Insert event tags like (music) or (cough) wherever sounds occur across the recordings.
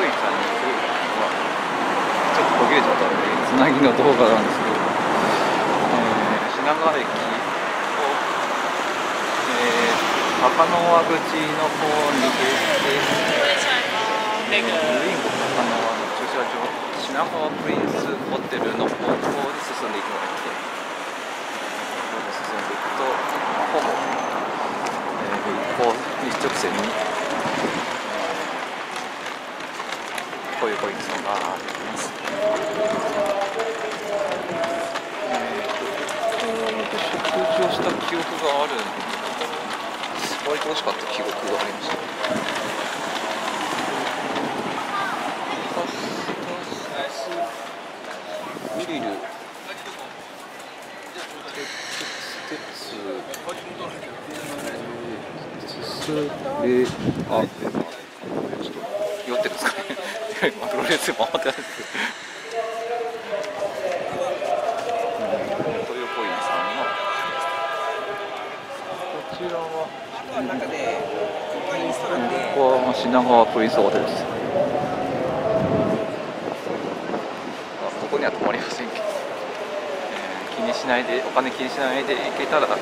ポインさんに来るのはちょっと途切れちゃったのでつなぎの動画なんですけど、えー、品川駅を、えー、高輪口の方に出てウィンゴ高輪の駐車場品川プリンスホテルの方向に進んでいくのがいて進んでいくとほぼ、えー、一直線に、えー、こういうポイントがあります。えー、食事をした記憶があるんで割と美味しかった記憶がありました。グリル鉄鉄レあちょっと酔ってるんですかね。マグロレース回ってないですけどトヨポインさん。のこちらはここは品川プリンスホテルですここには泊まりません。けど、えー、気にしないでお金気にしないで行けたら行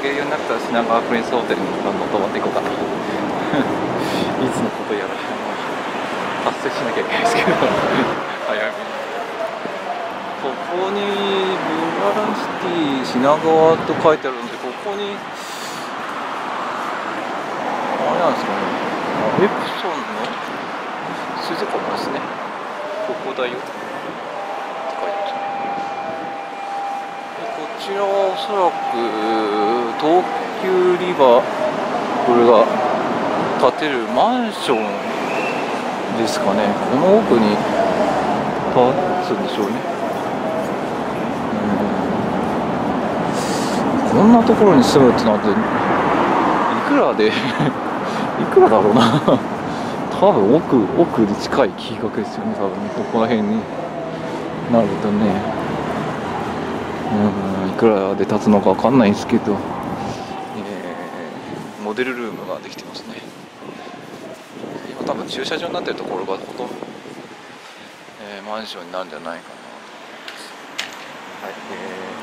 けるようになったら品川プリンスホテルにどん。どん。泊まっていこうかないつのことやら達成しなきゃいけないですけど。早めにここにブラランシティ品川と書いてあるんでここにあれなんですかね。エプソンの鈴子ですね。ここだよこちらはおそらく東急リバーこれが建てるマンションですかね。この奥に建つんでしょうね。うん。こんなところに住むってなんていくらで (laughs) いくらだろうな。多分奥奥に近い金額ですよね多分ここら辺になるとね。うん。いくらで建つのか分かんないんですけど、えー、モデルルームができてますね。多分駐車場になってるところがほとんど、えー、マンションになるんじゃないかな。とはい、え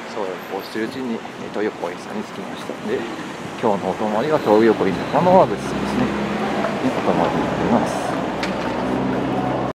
ー、そうこうしてるうちに豊横井さんに着きましたんで今日のお泊まりが東横井中野和口さんですね。にお泊まりになります